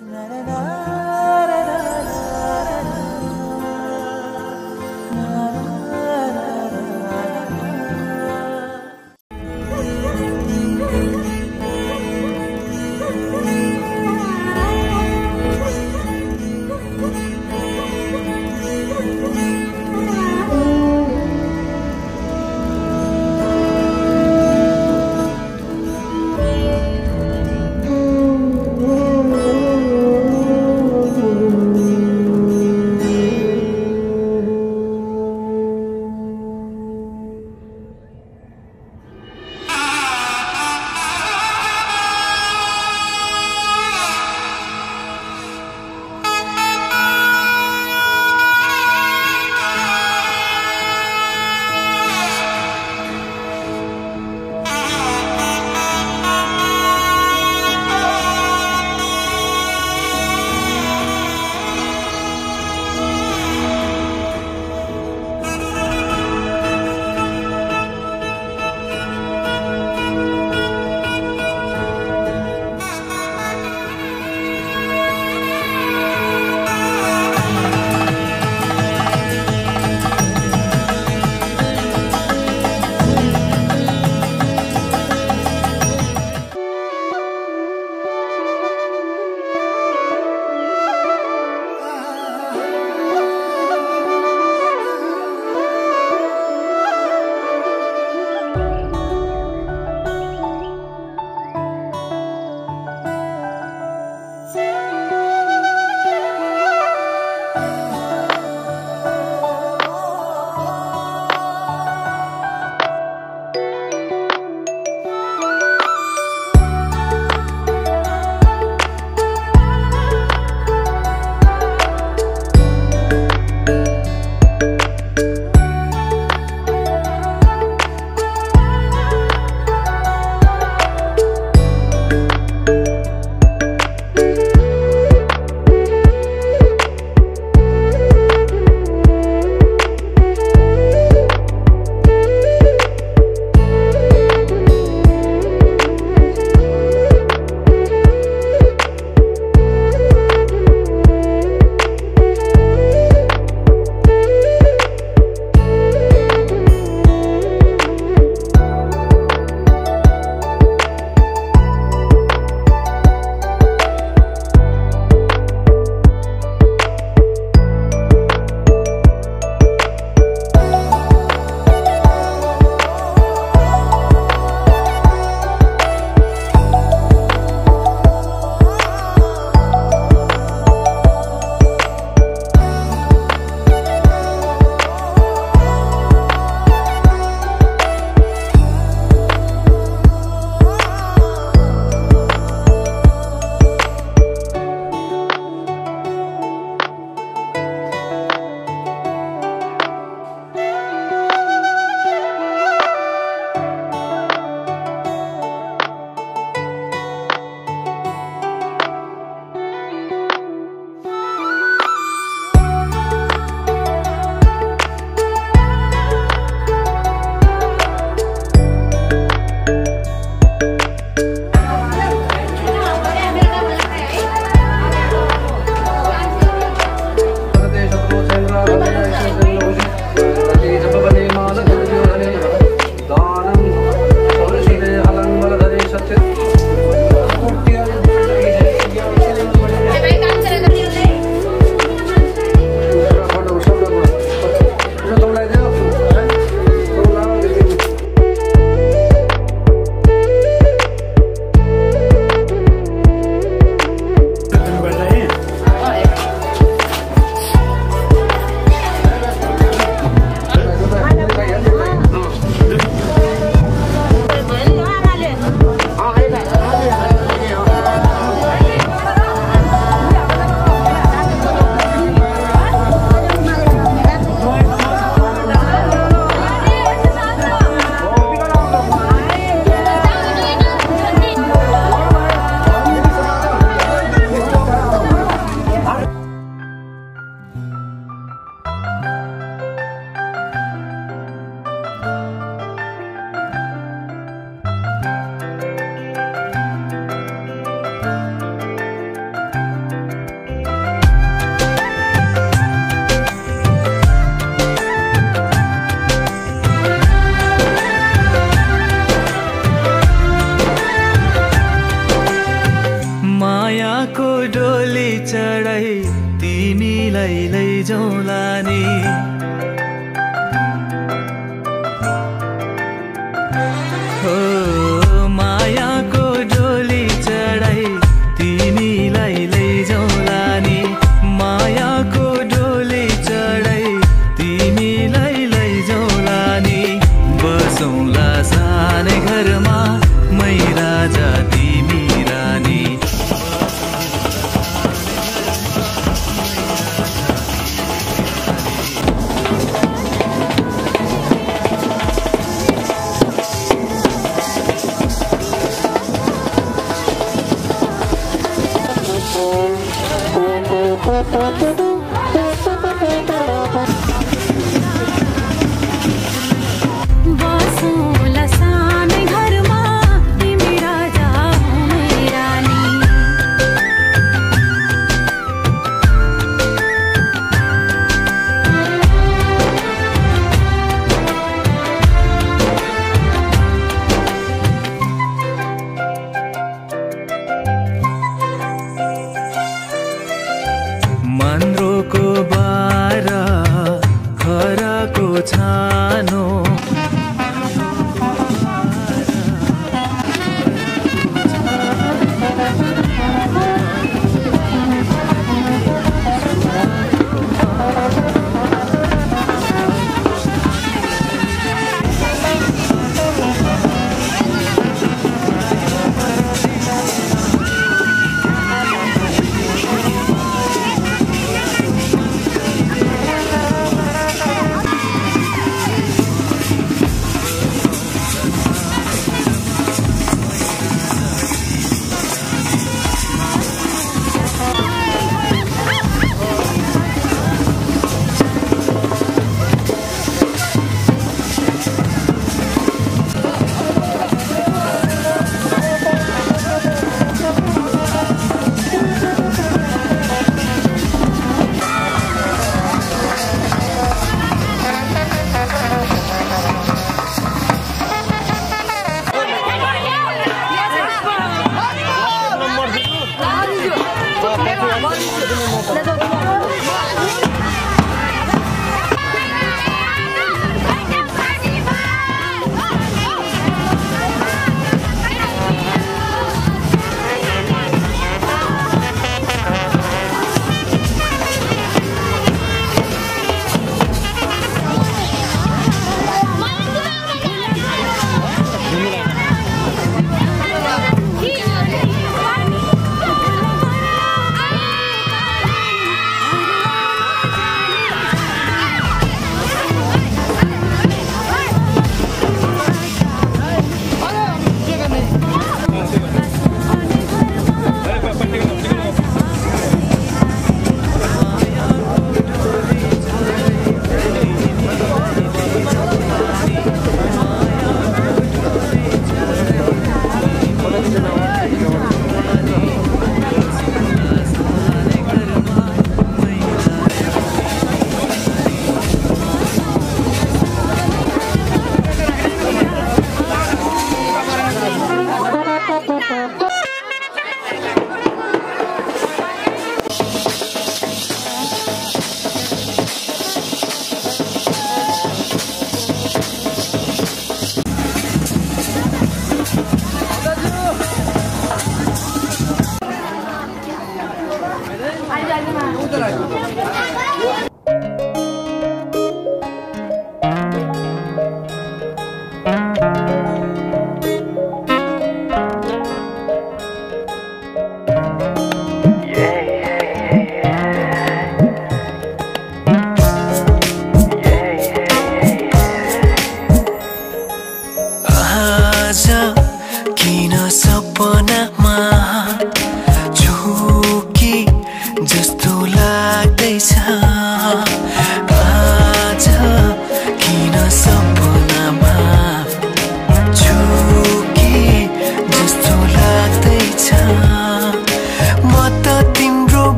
na, na, na.